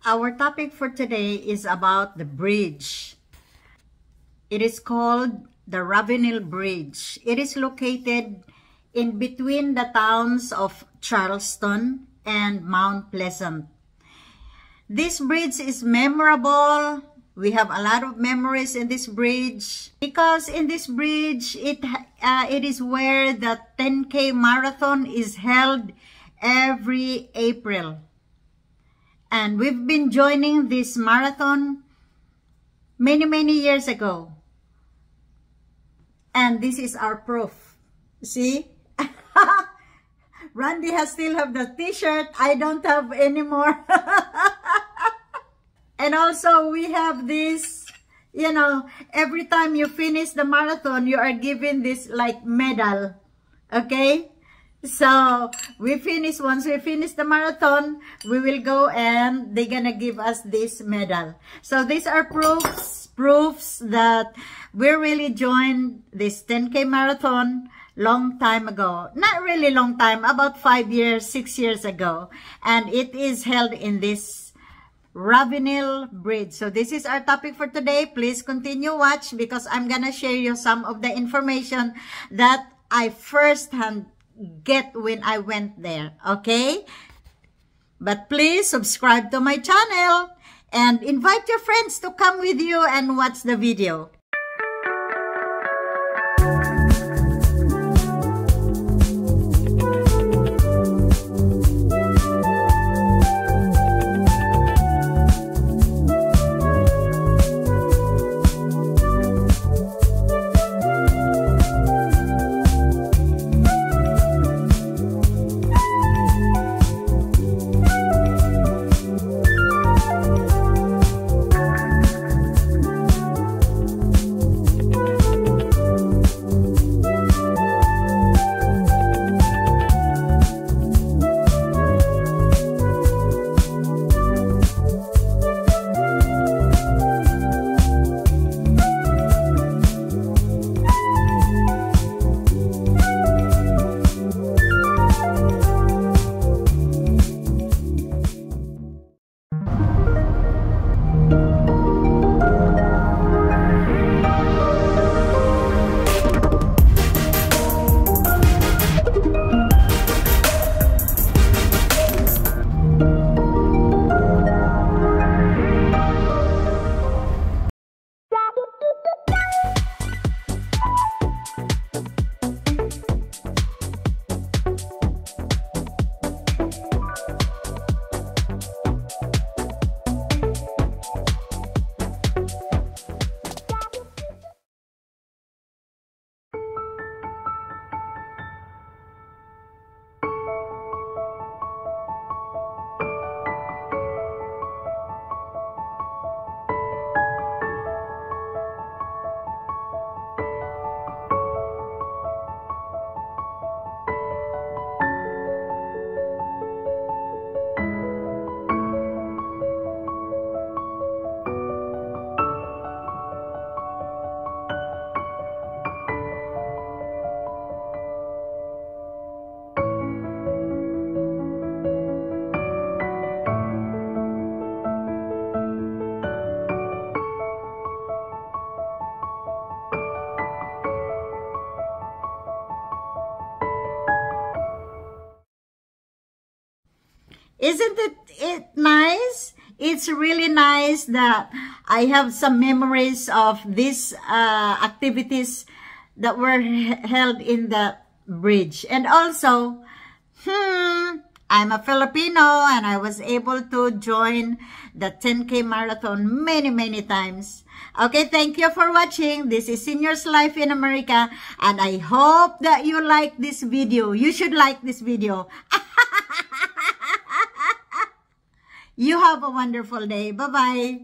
Our topic for today is about the bridge. It is called the Ravenel Bridge. It is located in between the towns of Charleston and Mount Pleasant. This bridge is memorable. We have a lot of memories in this bridge because in this bridge, it, uh, it is where the 10K marathon is held every April. And we've been joining this marathon many, many years ago. And this is our proof. See? Randy has still have the t-shirt. I don't have anymore. and also we have this, you know, every time you finish the marathon, you are given this like medal. Okay? So, we finish, once we finish the marathon, we will go and they're gonna give us this medal. So, these are proofs, proofs that we really joined this 10K marathon long time ago. Not really long time, about five years, six years ago. And it is held in this Ravenel Bridge. So this is our topic for today. Please continue watch because I'm gonna share you some of the information that I first hand get when I went there. Okay? But please subscribe to my channel and invite your friends to come with you and watch the video. Isn't it, it nice? It's really nice that I have some memories of these uh, activities that were held in the bridge. And also, hmm, I'm a Filipino and I was able to join the 10K marathon many, many times. Okay, thank you for watching. This is Seniors Life in America and I hope that you like this video. You should like this video. You have a wonderful day. Bye-bye.